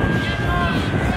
Get off!